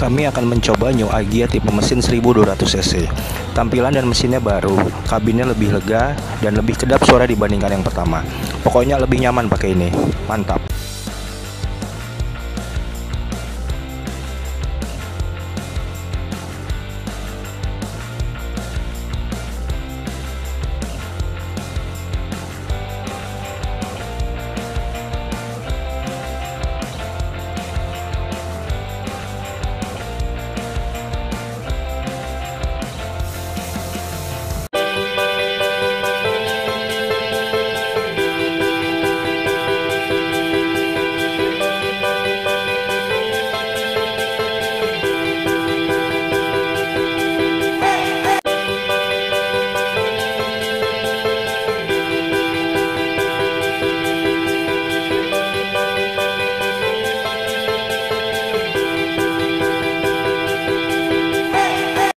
kami akan mencoba New Agya tipe mesin 1200 cc. Tampilan dan mesinnya baru, kabinnya lebih lega dan lebih kedap suara dibandingkan yang pertama. Pokoknya lebih nyaman pakai ini. Mantap.